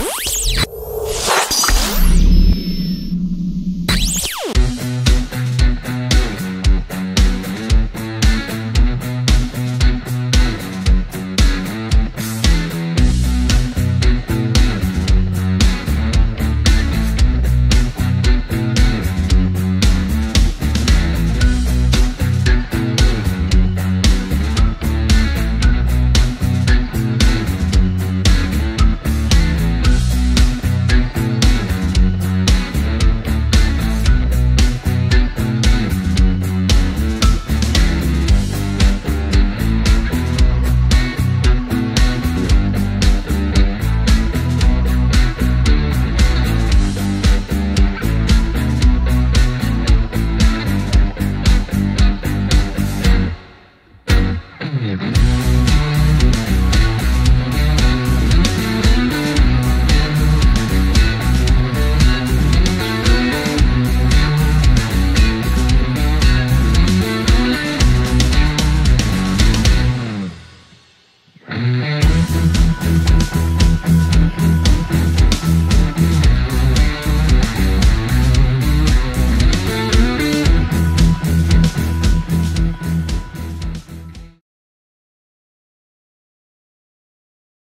Bye.